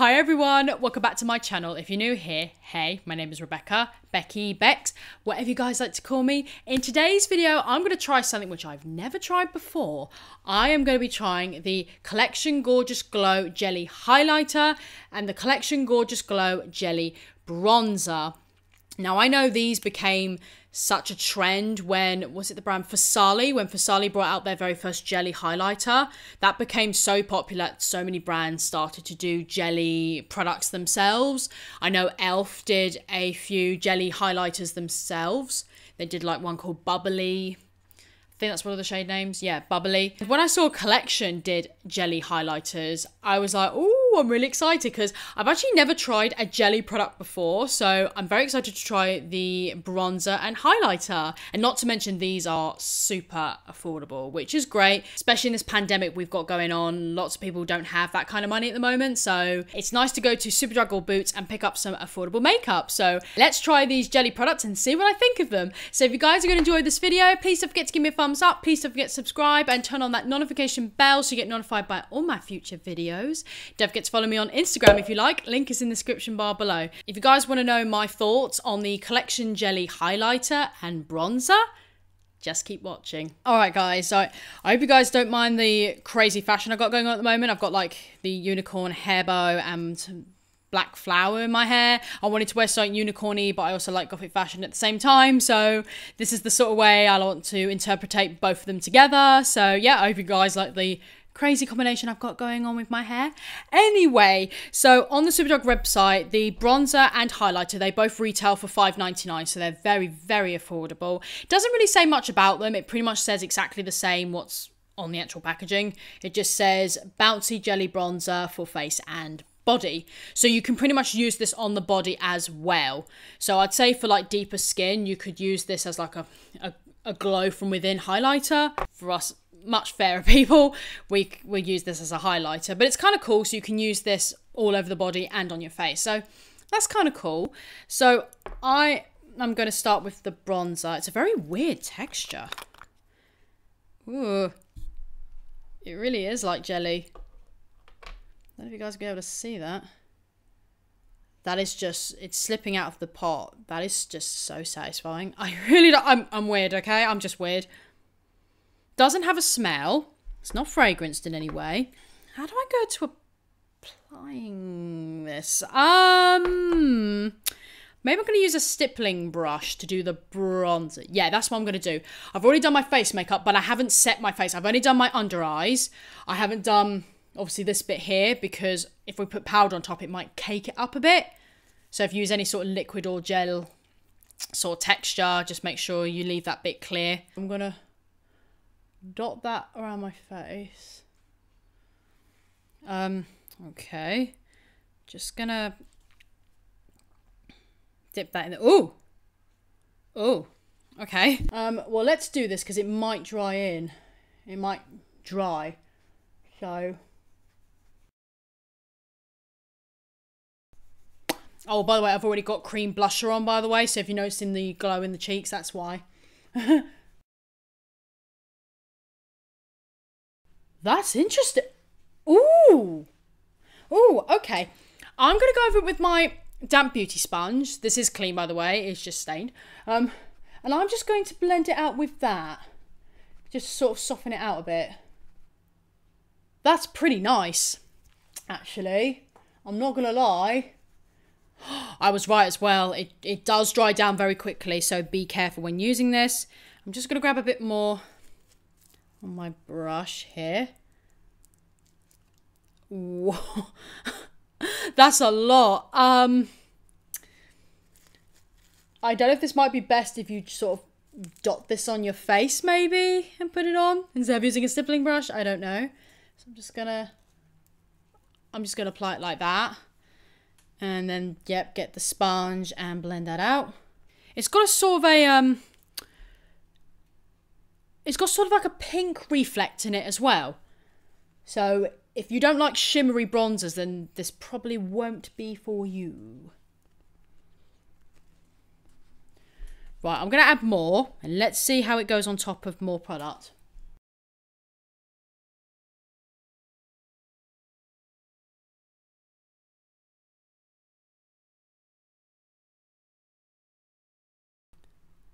Hi everyone, welcome back to my channel. If you're new here, hey, my name is Rebecca, Becky, Bex, whatever you guys like to call me. In today's video, I'm going to try something which I've never tried before. I am going to be trying the Collection Gorgeous Glow Jelly Highlighter and the Collection Gorgeous Glow Jelly Bronzer. Now I know these became such a trend when was it the brand Farsali when Farsali brought out their very first jelly highlighter that became so popular so many brands started to do jelly products themselves. I know Elf did a few jelly highlighters themselves. They did like one called Bubbly. I think that's one of the shade names. Yeah Bubbly. When I saw Collection did jelly highlighters I was like oh I'm really excited because I've actually never tried a jelly product before. So I'm very excited to try the bronzer and highlighter. And not to mention, these are super affordable, which is great, especially in this pandemic we've got going on. Lots of people don't have that kind of money at the moment. So it's nice to go to Superdrug or Boots and pick up some affordable makeup. So let's try these jelly products and see what I think of them. So if you guys are going to enjoy this video, please don't forget to give me a thumbs up. Please don't forget to subscribe and turn on that notification bell so you get notified by all my future videos. Don't forget to follow me on Instagram if you like. Link is in the description bar below. If you guys want to know my thoughts on the Collection Jelly Highlighter and Bronzer, just keep watching. All right, guys. So I hope you guys don't mind the crazy fashion I've got going on at the moment. I've got like the unicorn hair bow and black flower in my hair. I wanted to wear something unicorny, but I also like gothic fashion at the same time. So this is the sort of way I want to interpretate both of them together. So yeah, I hope you guys like the crazy combination I've got going on with my hair. Anyway, so on the Superdrug website, the bronzer and highlighter, they both retail for $5.99, so they're very, very affordable. Doesn't really say much about them. It pretty much says exactly the same what's on the actual packaging. It just says bouncy jelly bronzer for face and body. So you can pretty much use this on the body as well. So I'd say for like deeper skin, you could use this as like a, a, a glow from within highlighter. For us much fairer people, we we use this as a highlighter. But it's kind of cool, so you can use this all over the body and on your face. So that's kind of cool. So I I'm going to start with the bronzer. It's a very weird texture. Ooh, it really is like jelly. I don't know if you guys will be able to see that. That is just, it's slipping out of the pot. That is just so satisfying. I really don't, I'm, I'm weird, okay? I'm just weird. Doesn't have a smell. It's not fragranced in any way. How do I go to applying this? Um, maybe I'm going to use a stippling brush to do the bronzer. Yeah, that's what I'm going to do. I've already done my face makeup, but I haven't set my face. I've only done my under eyes. I haven't done, obviously, this bit here because if we put powder on top, it might cake it up a bit. So if you use any sort of liquid or gel sort of texture, just make sure you leave that bit clear. I'm going to dot that around my face. Um, okay. Just gonna dip that in there. Ooh! Oh, okay. Um, well, let's do this because it might dry in. It might dry. So... Oh, by the way, I've already got cream blusher on, by the way. So if you're noticing the glow in the cheeks, that's why. That's interesting. Ooh. Ooh, okay. I'm going to go over it with my damp beauty sponge. This is clean, by the way. It's just stained. Um, and I'm just going to blend it out with that. Just sort of soften it out a bit. That's pretty nice, actually. I'm not going to lie. I was right as well. It, it does dry down very quickly, so be careful when using this. I'm just going to grab a bit more on my brush here. Whoa. That's a lot. Um, I don't know if this might be best if you sort of dot this on your face maybe and put it on instead of using a stippling brush. I don't know. So I'm just gonna, I'm just gonna apply it like that. And then, yep, get the sponge and blend that out. It's got a sort of a, um, it's got sort of like a pink reflect in it as well. So if you don't like shimmery bronzers, then this probably won't be for you. Right, I'm going to add more and let's see how it goes on top of more product.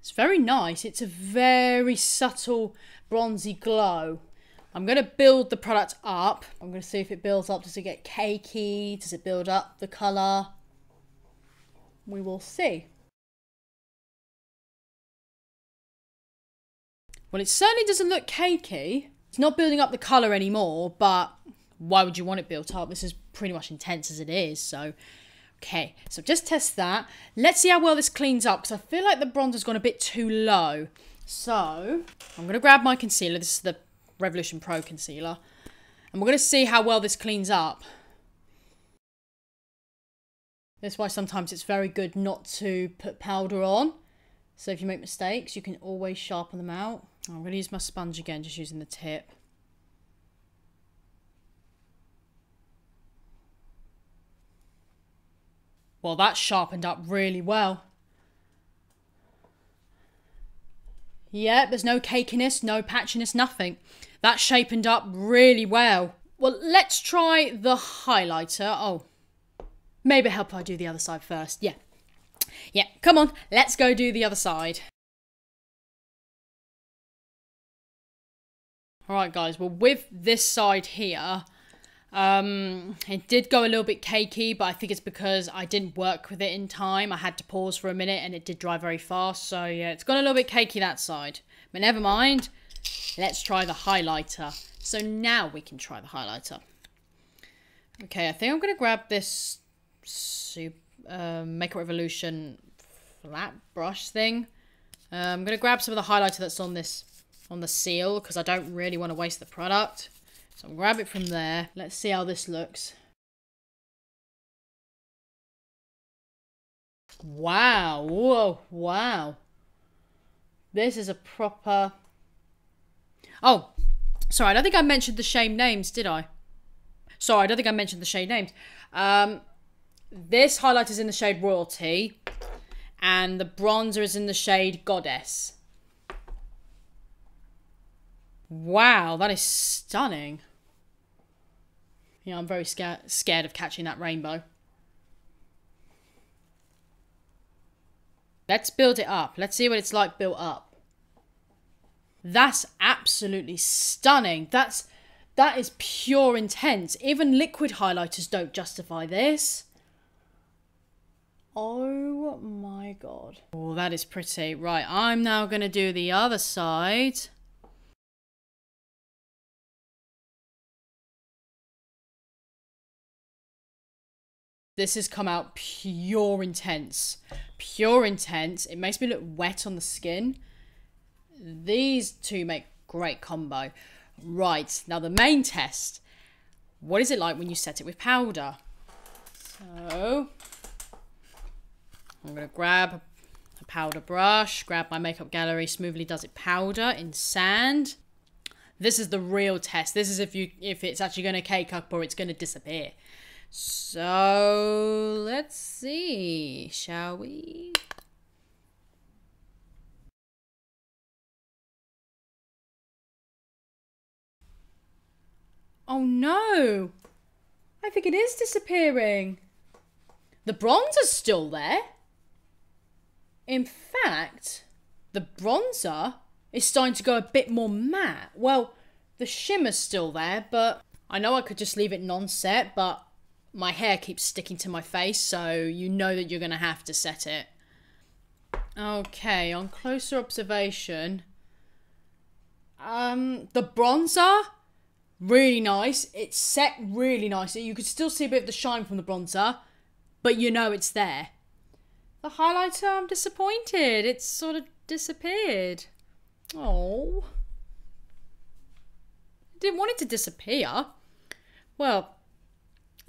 It's very nice. It's a very subtle bronzy glow. I'm going to build the product up. I'm going to see if it builds up. Does it get cakey? Does it build up the colour? We will see. Well, it certainly doesn't look cakey. It's not building up the colour anymore, but why would you want it built up? This is pretty much intense as it is, so... Okay, so just test that. Let's see how well this cleans up, because I feel like the bronzer's gone a bit too low. So, I'm going to grab my concealer. This is the Revolution Pro concealer. And we're going to see how well this cleans up. That's why sometimes it's very good not to put powder on. So if you make mistakes, you can always sharpen them out. I'm going to use my sponge again, just using the tip. Well, that sharpened up really well. Yeah, there's no cakiness, no patchiness, nothing. That shapened up really well. Well, let's try the highlighter. Oh, maybe help I do the other side first. Yeah. Yeah, come on, let's go do the other side. Alright guys, well with this side here, um, it did go a little bit cakey, but I think it's because I didn't work with it in time. I had to pause for a minute and it did dry very fast. So yeah, it's gone a little bit cakey that side. But never mind. Let's try the highlighter. So now we can try the highlighter. Okay, I think I'm going to grab this uh, Makeup Revolution flat brush thing. Uh, I'm going to grab some of the highlighter that's on this on the seal because I don't really want to waste the product. So I'll grab it from there. Let's see how this looks. Wow. Whoa. Wow. This is a proper... Oh, sorry. I don't think I mentioned the shade names, did I? Sorry, I don't think I mentioned the shade names. Um, this highlight is in the shade Royalty. And the bronzer is in the shade Goddess. Wow, that is stunning. Yeah, I'm very scared scared of catching that rainbow. Let's build it up. Let's see what it's like built up. That's absolutely stunning. That's that is pure intense. Even liquid highlighters don't justify this. Oh my god. Oh, that is pretty. Right, I'm now going to do the other side. This has come out pure intense. Pure intense. It makes me look wet on the skin. These two make great combo. Right, now the main test. What is it like when you set it with powder? So, I'm going to grab a powder brush, grab my Makeup Gallery Smoothly Does It powder in sand. This is the real test. This is if you if it's actually going to cake up or it's going to disappear. So let's see, shall we? Oh no! I think it is disappearing. The bronzer's still there. In fact, the bronzer is starting to go a bit more matte. Well, the shimmer's still there, but I know I could just leave it non-set, but my hair keeps sticking to my face, so you know that you're going to have to set it. Okay, on closer observation, um, the bronzer, really nice. It's set really nicely. You could still see a bit of the shine from the bronzer, but you know it's there. The highlighter, I'm disappointed. It's sort of disappeared. Oh. Didn't want it to disappear. Well,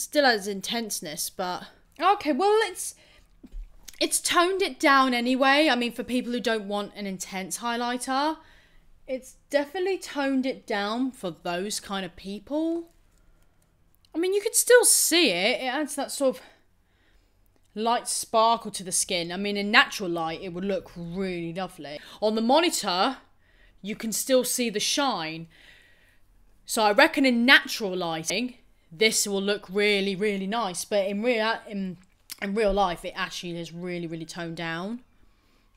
still has intenseness, but okay. Well, it's it's toned it down anyway. I mean, for people who don't want an intense highlighter, it's definitely toned it down for those kind of people. I mean, you could still see it. It adds that sort of light sparkle to the skin. I mean, in natural light, it would look really lovely. On the monitor, you can still see the shine. So I reckon in natural lighting, this will look really, really nice. But in real in in real life, it actually is really, really toned down.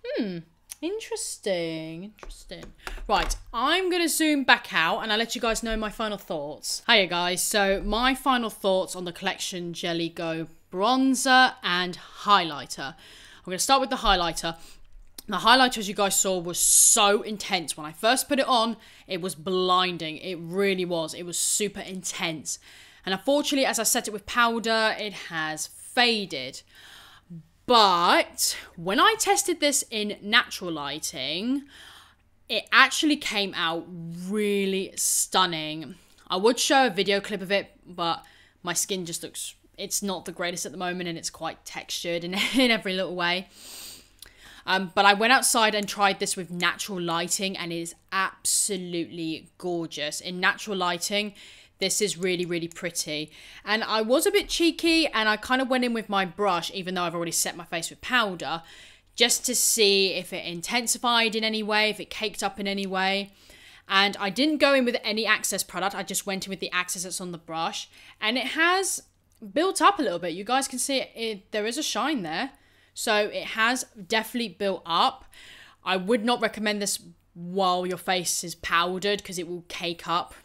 Hmm. Interesting, interesting. Right, I'm going to zoom back out and I'll let you guys know my final thoughts. Hiya guys, so my final thoughts on the Collection Jelly Go bronzer and highlighter. I'm going to start with the highlighter. The highlighter, as you guys saw, was so intense. When I first put it on, it was blinding. It really was. It was super intense. And unfortunately, as I set it with powder, it has faded. But when I tested this in natural lighting, it actually came out really stunning. I would show a video clip of it, but my skin just looks, it's not the greatest at the moment and it's quite textured in, in every little way. Um, but I went outside and tried this with natural lighting and it is absolutely gorgeous. In natural lighting, this is really, really pretty. And I was a bit cheeky and I kind of went in with my brush, even though I've already set my face with powder, just to see if it intensified in any way, if it caked up in any way. And I didn't go in with any access product. I just went in with the access that's on the brush. And it has built up a little bit. You guys can see it, it there is a shine there. So it has definitely built up. I would not recommend this while your face is powdered because it will cake up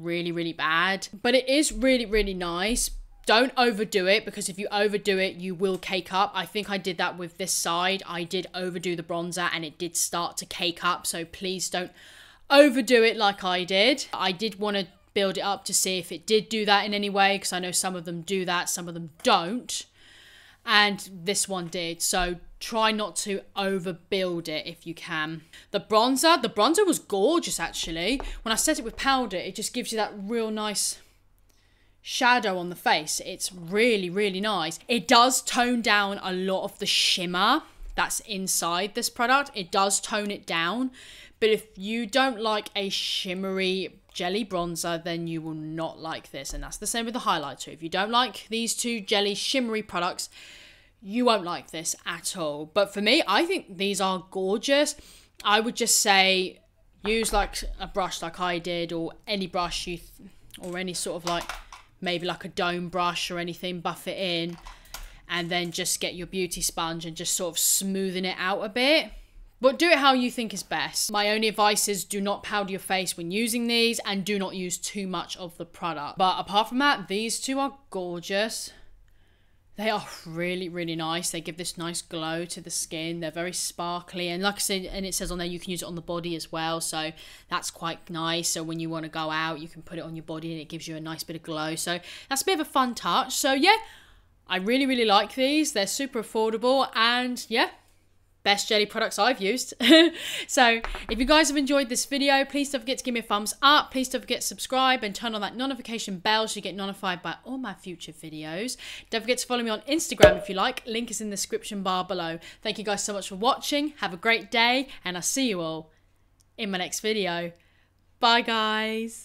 really, really bad. But it is really, really nice. Don't overdo it because if you overdo it, you will cake up. I think I did that with this side. I did overdo the bronzer and it did start to cake up. So please don't overdo it like I did. I did want to build it up to see if it did do that in any way because I know some of them do that, some of them don't. And this one did. So try not to overbuild it if you can. The bronzer, the bronzer was gorgeous actually. When I set it with powder, it just gives you that real nice shadow on the face. It's really, really nice. It does tone down a lot of the shimmer that's inside this product. It does tone it down. But if you don't like a shimmery jelly bronzer, then you will not like this. And that's the same with the highlighter. If you don't like these two jelly shimmery products, you won't like this at all. But for me, I think these are gorgeous. I would just say use like a brush like I did or any brush you or any sort of like maybe like a dome brush or anything buff it in and then just get your beauty sponge and just sort of smoothing it out a bit but do it how you think is best. My only advice is do not powder your face when using these and do not use too much of the product. But apart from that, these two are gorgeous. They are really, really nice. They give this nice glow to the skin. They're very sparkly. And like I said, and it says on there, you can use it on the body as well. So that's quite nice. So when you want to go out, you can put it on your body and it gives you a nice bit of glow. So that's a bit of a fun touch. So yeah, I really, really like these. They're super affordable. And yeah, best jelly products I've used. so if you guys have enjoyed this video, please don't forget to give me a thumbs up. Please don't forget to subscribe and turn on that notification bell so you get notified by all my future videos. Don't forget to follow me on Instagram if you like. Link is in the description bar below. Thank you guys so much for watching. Have a great day and I'll see you all in my next video. Bye guys.